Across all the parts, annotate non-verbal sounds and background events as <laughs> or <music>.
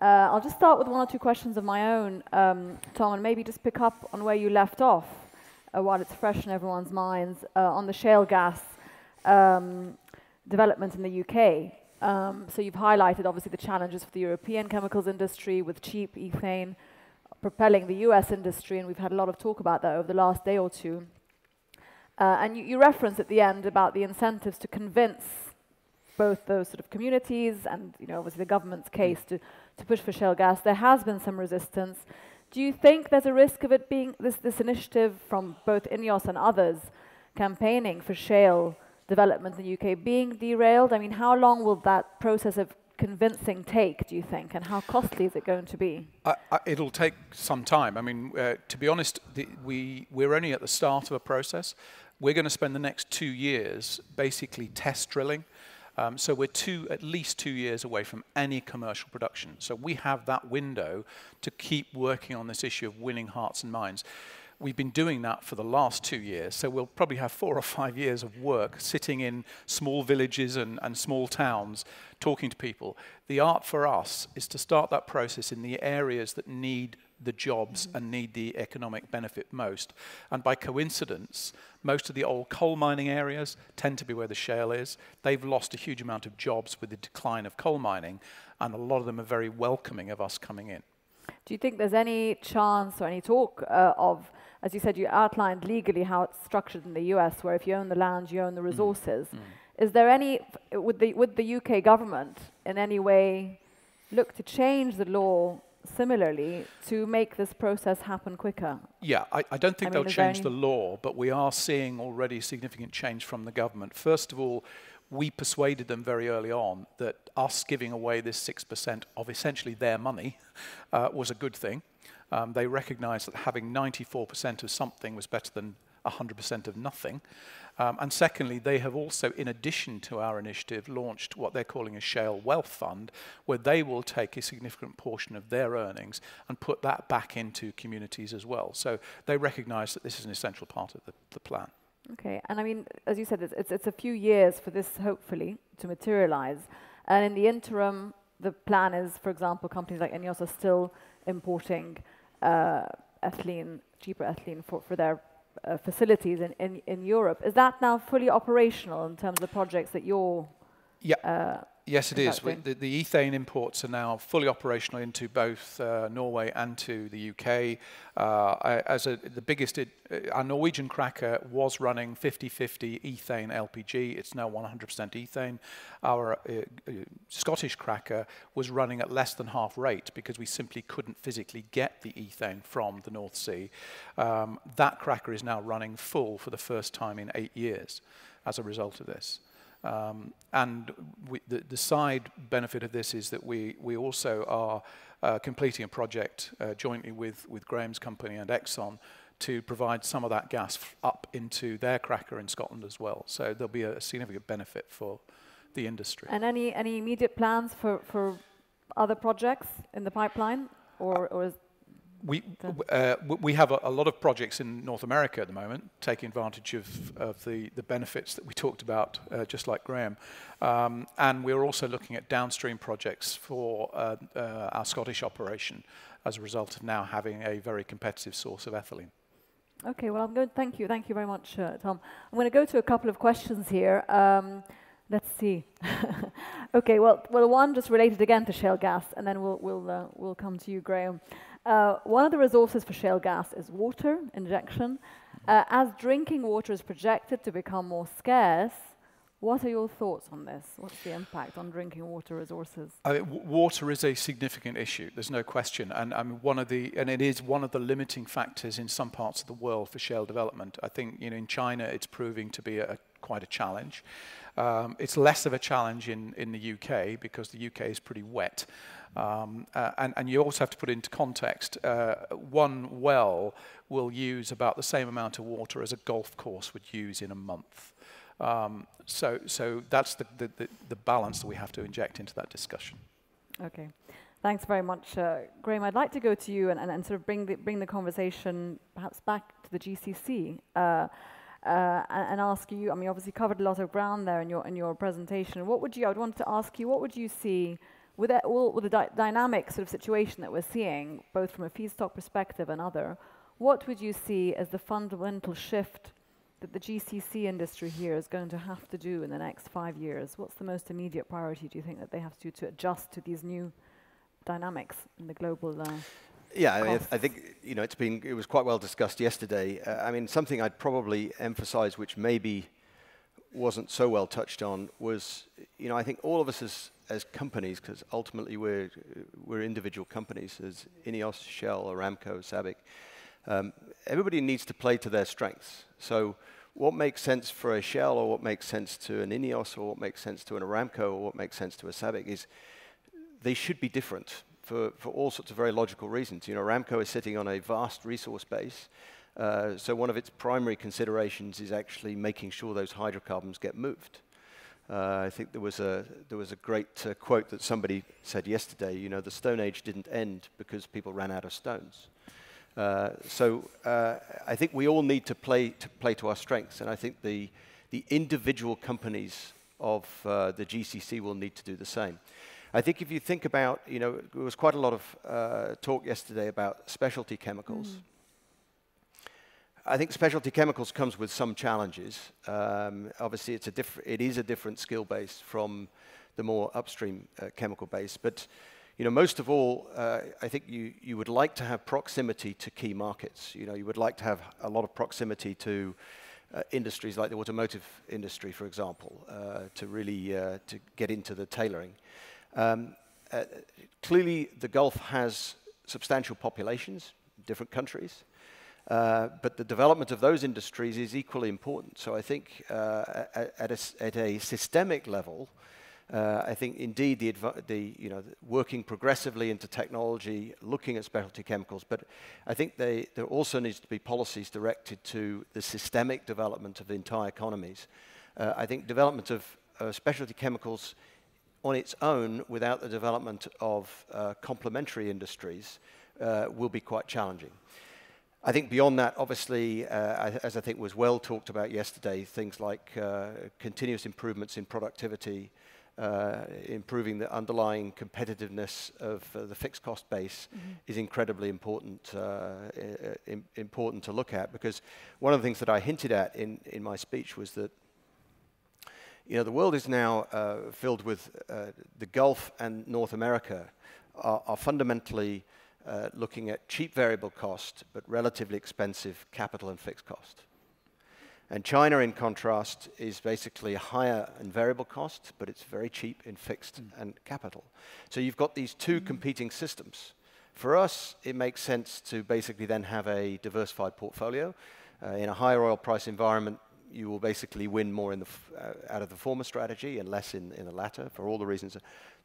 Uh, I'll just start with one or two questions of my own, um, Tom, and maybe just pick up on where you left off uh, while it's fresh in everyone's minds uh, on the shale gas um, development in the UK. Um, so you've highlighted obviously the challenges for the European chemicals industry with cheap ethane propelling the US industry, and we've had a lot of talk about that over the last day or two. Uh, and you, you referenced at the end about the incentives to convince both those sort of communities and you know obviously the government's case to, to push for shale gas. There has been some resistance. Do you think there's a risk of it being this, this initiative from both INEOS and others campaigning for shale development in the UK being derailed? I mean, how long will that process of convincing take, do you think, and how costly is it going to be? It'll take some time. I mean, uh, to be honest, the, we, we're only at the start of a process. We're going to spend the next two years basically test drilling. Um, so we're two, at least two years away from any commercial production. So we have that window to keep working on this issue of winning hearts and minds. We've been doing that for the last two years, so we'll probably have four or five years of work sitting in small villages and, and small towns talking to people. The art for us is to start that process in the areas that need the jobs mm -hmm. and need the economic benefit most. And by coincidence, most of the old coal mining areas tend to be where the shale is. They've lost a huge amount of jobs with the decline of coal mining, and a lot of them are very welcoming of us coming in. Do you think there's any chance or any talk uh, of as you said, you outlined legally how it's structured in the US, where if you own the land, you own the mm. resources. Mm. Mm. Is there any, would the, would the UK government in any way look to change the law similarly to make this process happen quicker? Yeah, I, I don't think I they'll change the law, but we are seeing already significant change from the government. First of all, we persuaded them very early on that us giving away this 6% of essentially their money uh, was a good thing. Um, they recognized that having 94% of something was better than 100% of nothing. Um, and secondly, they have also, in addition to our initiative, launched what they're calling a shale wealth fund, where they will take a significant portion of their earnings and put that back into communities as well. So they recognize that this is an essential part of the, the plan. Okay, and I mean, as you said, it's, it's, it's a few years for this, hopefully, to materialize. And in the interim, the plan is, for example, companies like INEOS are still importing uh, ethylene, cheaper ethylene for, for their uh, facilities in, in, in Europe. Is that now fully operational in terms of projects that you're yeah. Uh, Yes, it is. The, the, ethane imports are now fully operational into both uh, Norway and to the UK. Uh, as a, the biggest, it, uh, our Norwegian cracker was running 50-50 ethane LPG. It's now 100% ethane. Our uh, uh, Scottish cracker was running at less than half rate because we simply couldn't physically get the ethane from the North Sea. Um, that cracker is now running full for the first time in eight years as a result of this. Um, and we, the, the, side benefit of this is that we, we also are uh, completing a project uh, jointly with, with Graham's company and Exxon to provide some of that gas up into their cracker in Scotland as well. So there'll be a significant benefit for the industry. And any, any immediate plans for, for other projects in the pipeline? Or, or we, uh, we have a, a, lot of projects in North America at the moment, taking advantage of, of the, the benefits that we talked about, uh, just like Graham. Um, and we're also looking at downstream projects for uh, uh, our Scottish operation as a result of now having a very competitive source of ethylene. Okay, well, I'm going. Thank you, thank you very much, uh, Tom. I'm going to go to a couple of questions here. Um, let's see. <laughs> okay, well, well, one just related again to shale gas, and then we'll we'll uh, we'll come to you, Graham. Uh, one of the resources for shale gas is water injection. Uh, as drinking water is projected to become more scarce, what are your thoughts on this? What's the impact on drinking water resources? I mean, water is a significant issue. There's no question, and I mean, one of the and it is one of the limiting factors in some parts of the world for shale development. I think you know in China it's proving to be a, quite a challenge. Um, it's less of a challenge in in the UK because the UK is pretty wet. Um, uh, and, and, you also have to put into context, uh, one well will use about the same amount of water as a golf course would use in a month. Um, so, so that's the, the, the, balance that we have to inject into that discussion. Okay. Thanks very much, uh, Graham. I'd like to go to you and, and, and, sort of bring the, bring the conversation perhaps back to the GCC uh, and, and, ask you, I mean, obviously covered a lot of ground there in your, in your presentation. What would you, I would want to ask you, what would you see with that, all with the dy dynamic sort of situation that we're seeing, both from a feedstock perspective and other, what would you see as the fundamental shift that the GCC industry here is going to have to do in the next five years? What's the most immediate priority, do you think, that they have to do to adjust to these new dynamics in the global uh, yeah, I, mean, I, think you know it's been it was quite well discussed yesterday. Uh, I mean, something I'd probably emphasise, which maybe wasn't so well touched on, was you know I think all of us as as companies, because ultimately we're we're individual companies, as Ineos, Shell, Aramco, SABIC. Um, everybody needs to play to their strengths. So what makes sense for a Shell or what makes sense to an Ineos or what makes sense to an Aramco or what makes sense to a SABIC is they should be different for, for all sorts of very logical reasons. You know, Aramco is sitting on a vast resource base. Uh, so one of its primary considerations is actually making sure those hydrocarbons get moved. Uh, I think there was a there was a great uh, quote that somebody said yesterday. You know, the Stone Age didn't end because people ran out of stones. Uh, so uh, I think we all need to play to play to our strengths, and I think the the individual companies of uh, the GCC will need to do the same. I think if you think about, you know, there was quite a lot of uh, talk yesterday about specialty chemicals. Mm. I think specialty chemicals comes with some challenges. Um, obviously, it's a it is a different skill base from the more upstream uh, chemical base, but you know, most of all, uh, I think you, you would like to have proximity to key markets. You know, you would like to have a lot of proximity to uh, industries like the automotive industry, for example, uh, to really uh, to get into the tailoring. Um, uh, clearly, the Gulf has substantial populations, different countries, uh, but the development of those industries is equally important. So I think at, at, a, at a systemic level, uh, I think indeed the, the, you know, working progressively into technology, looking at specialty chemicals, but I think they, there also needs to be policies directed to the systemic development of the entire economies. Uh, I think development of uh, specialty chemicals on its own without the development of uh, complementary industries uh, will be quite challenging. I think beyond that, obviously, uh, as I think was well talked about yesterday, things like continuous improvements in productivity, uh, improving the underlying competitiveness of uh, the fixed cost base mm-hmm. is incredibly important uh, important to look at because one of the things that I hinted at in, in my speech was that you know the world is now uh, filled with uh, the Gulf and North America are, are fundamentally uh, looking at cheap variable cost but relatively expensive capital and fixed cost. And China, in contrast, is basically higher in variable cost, but it's very cheap in fixed mm. and capital. So you've got these two mm. competing systems. For us, it makes sense to basically then have a diversified portfolio. Uh, in a higher oil price environment, you will basically win more in the uh, out of the former strategy and less in, in the latter, for all the reasons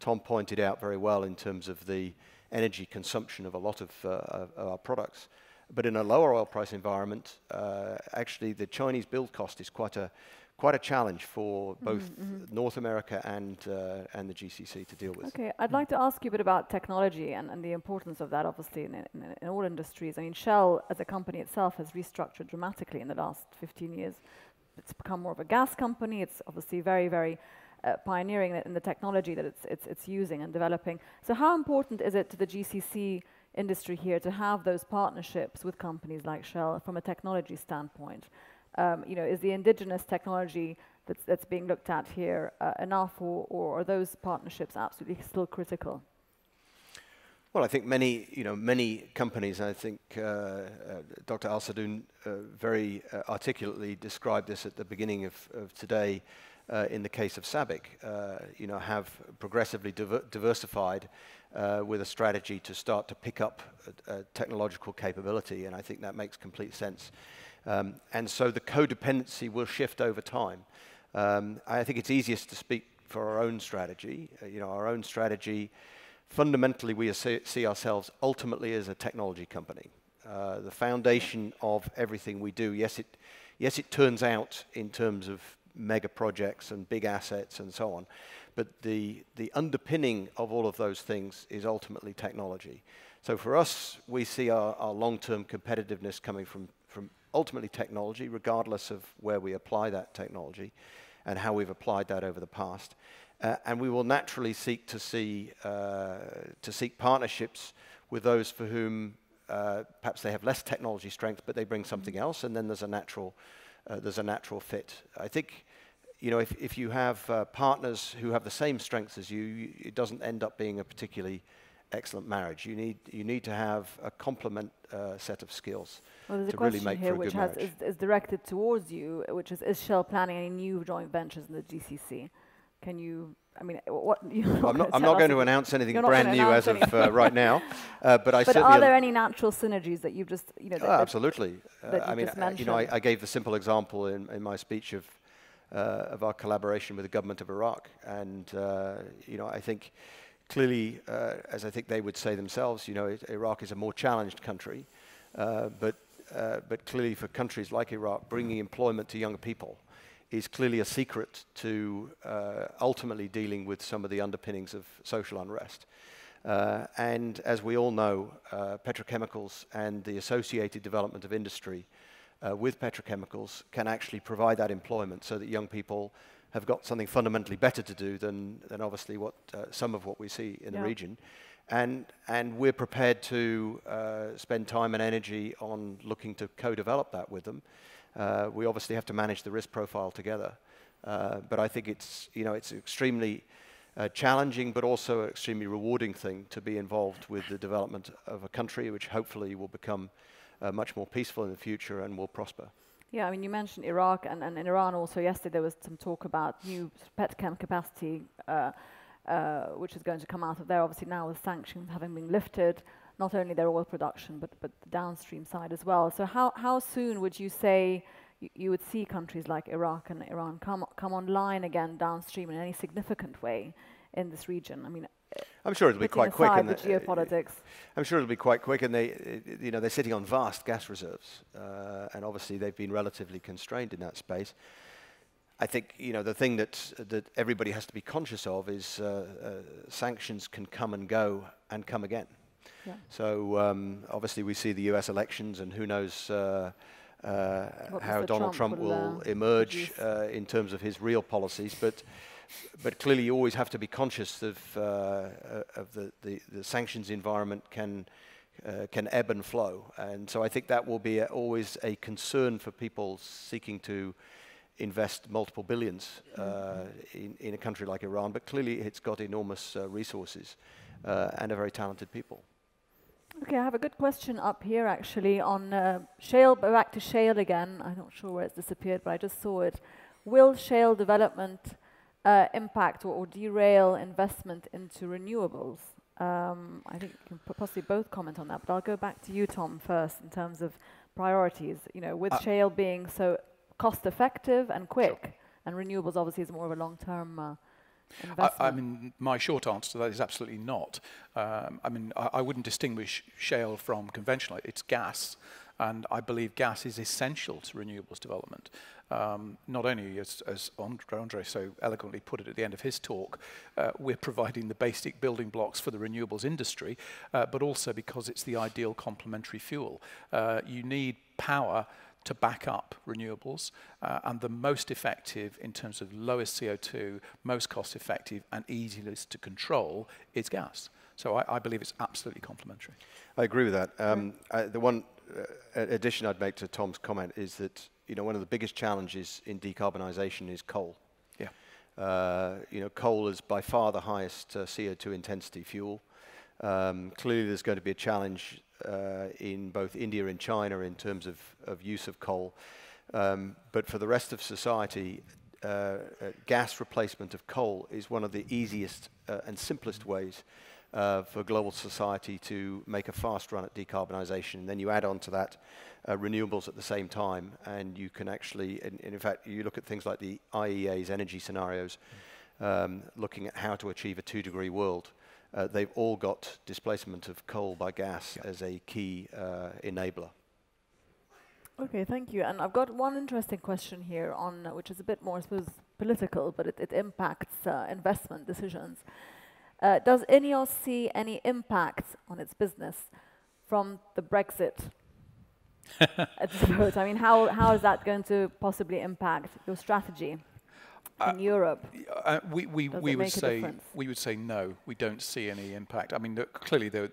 Tom pointed out very well in terms of the energy consumption of a lot of, uh, of our products. But in a lower oil price environment, uh, actually the Chinese build cost is quite a quite a challenge for both mm -hmm. North America and uh, and the GCC to deal with. Okay, I'd like to ask you a bit about technology and, and the importance of that, obviously, in, in, in, all industries. I mean, Shell as a company itself has restructured dramatically in the last 15 years. It's become more of a gas company. It's obviously very, very uh, pioneering in the technology that it's, it's, it's using and developing. So how important is it to the GCC industry here to have those partnerships with companies like Shell from a technology standpoint. Um, you know, is the indigenous technology that's, that's being looked at here uh, enough, or, or are those partnerships absolutely still critical? Well, I think many, you know, many companies, I think uh, uh, Dr. Al Sadoun uh, very uh, articulately described this at the beginning of, of today uh, in the case of SABIC, uh, you know, have progressively diver diversified with a strategy to start to pick up technological capability, and I think that makes complete sense. Um, and so the codependency will shift over time. Um, I think it's easiest to speak for our own strategy. You know, our own strategy, fundamentally, we see ourselves ultimately as a technology company. Uh, the foundation of everything we do, yes, it, yes, it turns out in terms of mega projects and big assets and so on. But the, the underpinning of all of those things is ultimately technology. So for us, we see our, our long-term competitiveness coming from, from ultimately technology, regardless of where we apply that technology and how we've applied that over the past. Uh, and we will naturally seek to see uh, to seek partnerships with those for whom uh, perhaps they have less technology strength, but they bring something else, and then there's a natural uh, there's a natural fit. I think you know if if you have uh, partners who have the same strengths as you, you, it doesn't end up being a particularly excellent marriage. You need you need to have a complement uh, set of skills well, to really make here for a which good has marriage. is, is directed towards you, which is is Shell planning any new joint ventures in the GCC? Can you I mean, what <laughs> well, I'm not, I'm not going to announce anything brand new as of uh, right now, uh, but I. <laughs> But are there any natural synergies that you've just, you know? Oh, absolutely. Uh, I mean, uh, you know, I, I, gave the simple example in, in my speech of uh, of our collaboration with the government of Iraq, and uh, you know, I think clearly, as I think they would say themselves, you know, it, Iraq is a more challenged country, but but clearly for countries like Iraq, bringing employment to younger people is clearly a secret to uh, ultimately dealing with some of the underpinnings of social unrest. Uh, and as we all know, uh, petrochemicals and the associated development of industry uh, with petrochemicals can actually provide that employment so that young people have got something fundamentally better to do than, than obviously what uh, some of what we see in yeah. the region. And, and we're prepared to uh, spend time and energy on looking to co-develop that with them. Uh, we obviously have to manage the risk profile together. Uh, but I think it's, you know, it's extremely uh, challenging, but also an extremely rewarding thing to be involved with the development of a country which hopefully will become uh, much more peaceful in the future and will prosper. Yeah, I mean, you mentioned Iraq and, and in Iran also yesterday there was some talk about new petchem capacity, uh, uh, which is going to come out of there. Obviously now with sanctions having been lifted, not only their oil production, but, but the downstream side as well. So how, how soon would you say you, would see countries like Iraq and Iran come, come online again downstream in any significant way in this region? I mean, I'm sure it'll be quite quick. And the geopolitics. I'm sure it'll be quite quick, and they, you know, they're sitting on vast gas reserves, uh, and obviously they've been relatively constrained in that space. I think you know the thing that that everybody has to be conscious of is uh, uh, sanctions can come and go and come again. So um, obviously we see the U.S. elections, and who knows uh, uh, how Donald Trump, Trump will uh, emerge uh, in terms of his real policies. But but clearly, you always have to be conscious of uh, of the, the, the sanctions environment can. Uh, can ebb and flow, and so I think that will be a, always a concern for people seeking to invest multiple billions uh, in, in, a country like Iran. But clearly, it's got enormous uh, resources uh, and a very talented people. Okay, I have a good question up here actually on uh, shale, back to shale again. I'm not sure where it's disappeared, but I just saw it. Will shale development uh, impact or, or, derail investment into renewables? Um, I think you can possibly both comment on that, but I'll go back to you, Tom, first in terms of priorities. You know, with uh, shale being so cost effective and quick, sure. and renewables obviously is more of a long term uh, I, I, mean, my short answer to that is absolutely not. Um, I mean, I, I, wouldn't distinguish shale from conventional. It's gas, and I believe gas is essential to renewables development. Um, not only, as, as Andre, Andre, so eloquently put it at the end of his talk, uh, we're providing the basic building blocks for the renewables industry, uh, but also because it's the ideal complementary fuel. Uh, you need power to back up renewables uh, and the most effective in terms of lowest CO2, most cost effective and easiest to control is gas. So I, I believe it's absolutely complementary. I agree with that. Um, I, the one addition I'd make to Tom's comment is that you know one of the biggest challenges in decarbonisation is coal. Yeah. Uh, you know, coal is by far the highest uh, CO2 intensity fuel. Um, clearly, there's going to be a challenge uh, in both India and China in terms of, of use of coal. Um, but for the rest of society, uh, uh, gas replacement of coal is one of the easiest uh, and simplest ways uh, for global society to make a fast run at decarbonisation. And then you add on to that uh, renewables at the same time, and you can actually, and, and, in fact, you look at things like the IEA's energy scenarios, um, looking at how to achieve a two degree world uh, they've all got displacement of coal by gas as a key uh, enabler. Okay, thank you. And I've got one interesting question here on, uh, which is a bit more, I suppose, political, but it, it impacts uh, investment decisions. Uh, does INEOS see any impact on its business from the Brexit <laughs> vote? I mean, how, how is that going to possibly impact your strategy? Uh, in Europe? Uh, we we, we would say we would say no. We don't see any impact. I mean, the, clearly the,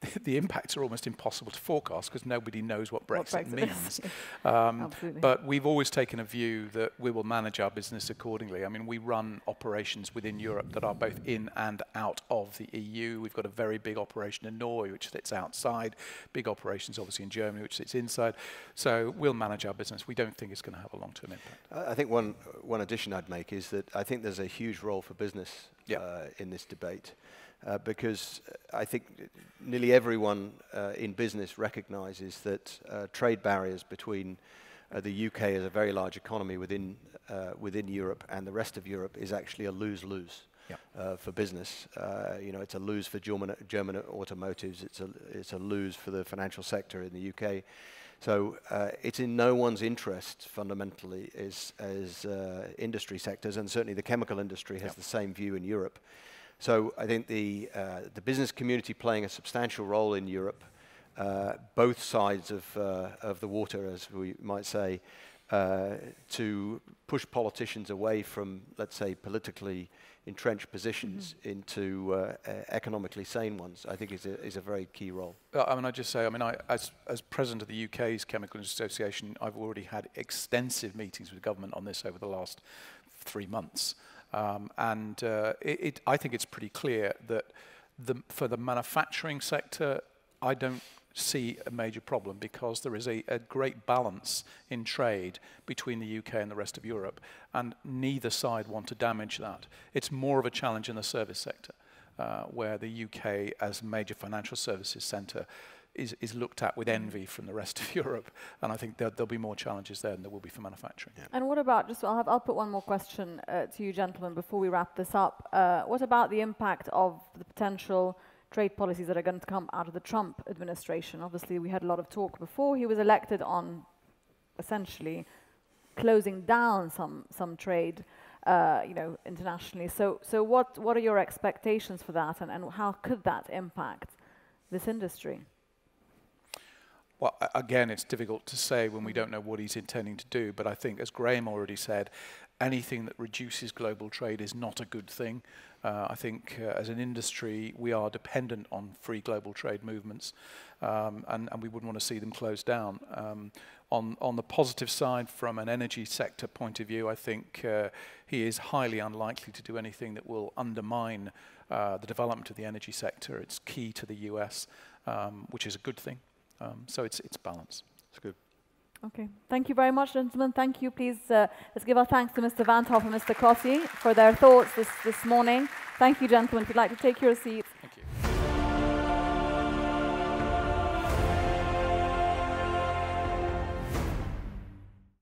the, <laughs> the impacts are almost impossible to forecast because nobody knows what Brexit, what Brexit means. <laughs> um, but we've always taken a view that we will manage our business accordingly. I mean, we run operations within Europe that are both in and out of the EU. We've got a very big operation in Norway which sits outside. Big operations obviously in Germany which sits inside. So we'll manage our business. We don't think it's going to have a long-term impact. I think one one addition I'd make is that I think there's a huge role for business uh, in this debate. Uh, because I think nearly everyone uh, in business recognizes that uh, trade barriers between uh, the UK as a very large economy within, uh, within Europe and the rest of Europe is actually a lose-lose. for business, you know, it's a lose for German, German automotives. It's a it's a lose for the financial sector in the UK. So uh, it's in no one's interest fundamentally as, as uh, industry sectors, and certainly the chemical industry has yep. the same view in Europe. So I think the, uh, the business community playing a substantial role in Europe, uh, both sides of, uh, of the water, as we might say, uh, to push politicians away from, let's say, politically entrenched positions mm-hmm. into uh, uh, economically sane ones, I think is a, is a very key role. Uh, I mean, I just say, I mean, I, as, as president of the UK's Chemical Industry Association, I've already had extensive meetings with government on this over the last three months. Um, and uh, it, it, I think it's pretty clear that the, for the manufacturing sector, I don't see a major problem because there is a, a, great balance in trade between the UK and the rest of Europe, and neither side want to damage that. It's more of a challenge in the service sector, uh, where the UK, as major financial services centre, is, is looked at with envy from the rest of <laughs> Europe, and I think there, will be more challenges there than there will be for manufacturing. Yeah. And what about, just I'll, have, I'll put one more question uh, to you gentlemen before we wrap this up. Uh, what about the impact of the potential trade policies that are going to come out of the Trump administration. Obviously, we had a lot of talk before he was elected on essentially closing down some some trade, uh, you know, internationally. So, so what what are your expectations for that, and, and how could that impact this industry? Well, again, it's difficult to say when we don't know what he's intending to do. But I think, as Graham already said, anything that reduces global trade is not a good thing. Uh, I think uh, as an industry, we are dependent on free global trade movements, um, and, and, we wouldn't want to see them closed down. Um, on, on the positive side, from an energy sector point of view, I think uh, he is highly unlikely to do anything that will undermine the development of the energy sector. It's key to the US, um, which is a good thing. Um, so it's, it's balance. It's good. Okay. Thank you very much, gentlemen. Thank you. Please, uh, let's give our thanks to Mr. Van't Hoff and Mr. Crotty for their thoughts this, this morning. Thank you, gentlemen. If you'd like to take your seats.